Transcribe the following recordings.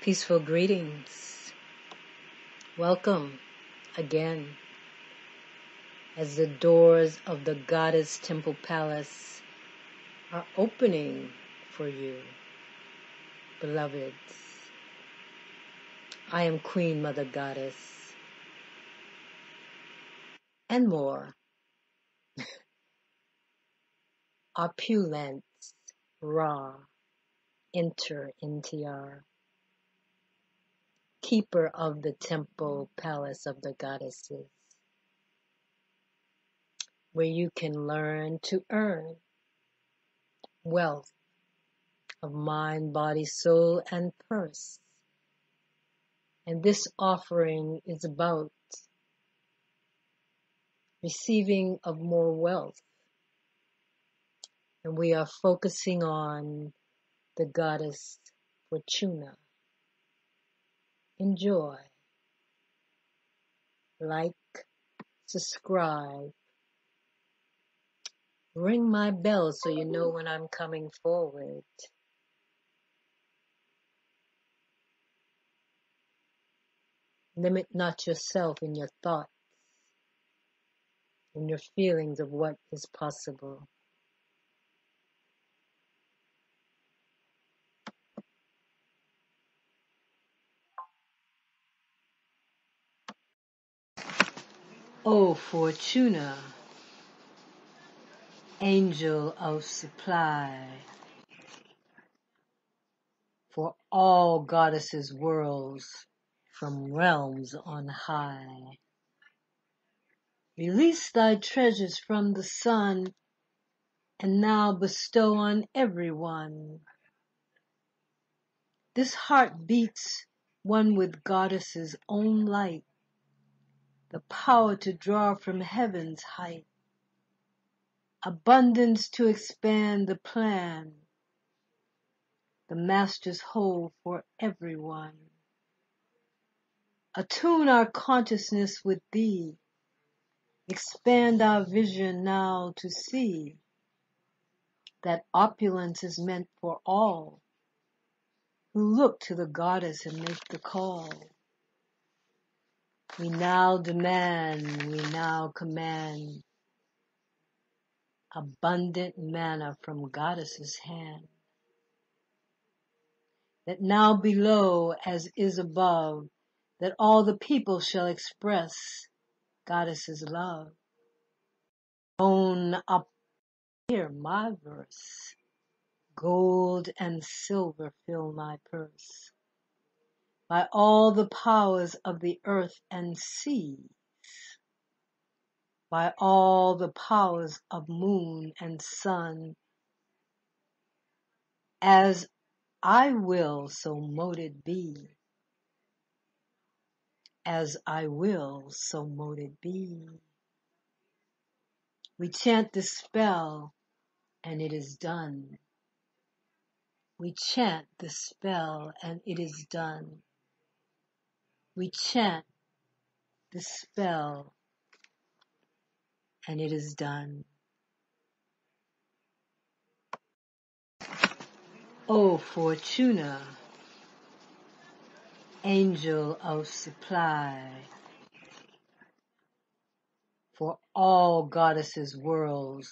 Peaceful greetings. Welcome again as the doors of the Goddess Temple Palace are opening for you, beloveds. I am Queen Mother Goddess and more. Opulence Ra Enter NTR Keeper of the Temple Palace of the Goddesses where you can learn to earn wealth of mind, body, soul, and purse. And this offering is about receiving of more wealth. And we are focusing on the goddess Fortuna. Enjoy. Like, subscribe, ring my bell so you know when I'm coming forward. Limit not yourself in your thoughts, in your feelings of what is possible. O Fortuna, angel of supply, for all goddesses' worlds from realms on high. Release thy treasures from the sun and now bestow on everyone. This heart beats one with goddess's own light, the power to draw from heaven's height, abundance to expand the plan, the master's whole for everyone. Attune our consciousness with thee, expand our vision now to see that opulence is meant for all who look to the goddess and make the call. We now demand, we now command abundant manna from goddess's hand. That now below as is above, that all the people shall express goddess's love. Own up here my verse. Gold and silver fill my purse. By all the powers of the earth and seas, by all the powers of moon and sun, as I will, so mote it be. As I will, so mote it be. We chant the spell, and it is done. We chant the spell, and it is done. We chant the spell, and it is done. O Fortuna, angel of supply, for all goddesses' worlds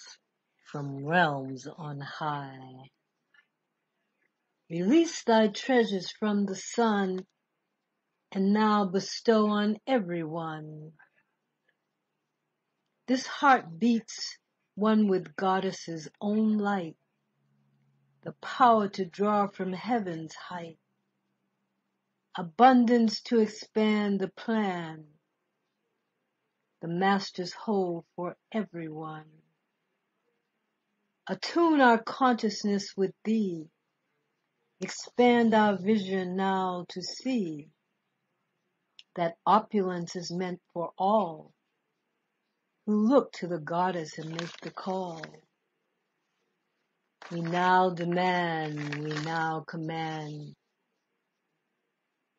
from realms on high. Release thy treasures from the sun and now bestow on everyone. This heart beats one with goddess's own light, the power to draw from heaven's height, abundance to expand the plan, the master's whole for everyone. Attune our consciousness with thee, expand our vision now to see that opulence is meant for all who look to the goddess and make the call. We now demand, we now command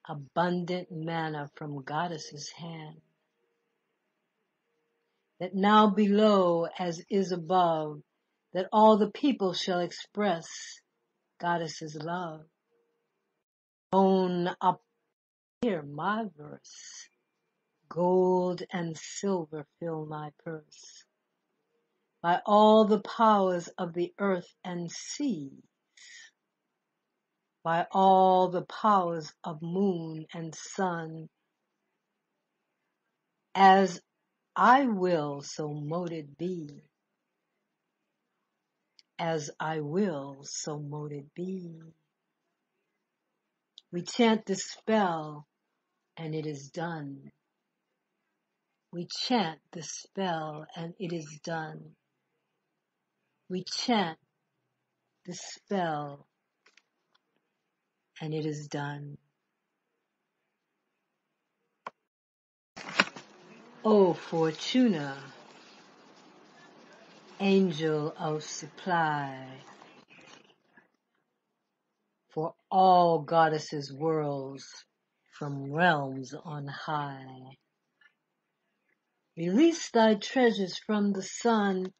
abundant manna from goddess's hand. That now below as is above, that all the people shall express goddess's love. Own up here my verse. Gold and silver fill my purse. By all the powers of the earth and sea. By all the powers of moon and sun. As I will, so mote it be. As I will, so mote it be. We chant this spell, and it is done. We chant the spell, and it is done. We chant the spell, and it is done. O Fortuna, angel of supply, for all goddesses' worlds from realms on high. Release thy treasures from the sun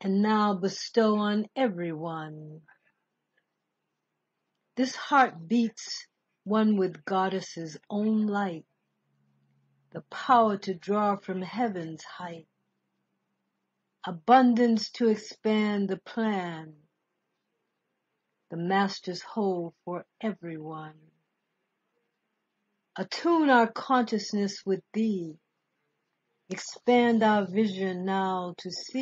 and now bestow on everyone. This heart beats one with goddess's own light, the power to draw from heaven's height, abundance to expand the plan, the master's whole for everyone. Attune our consciousness with thee, expand our vision now to see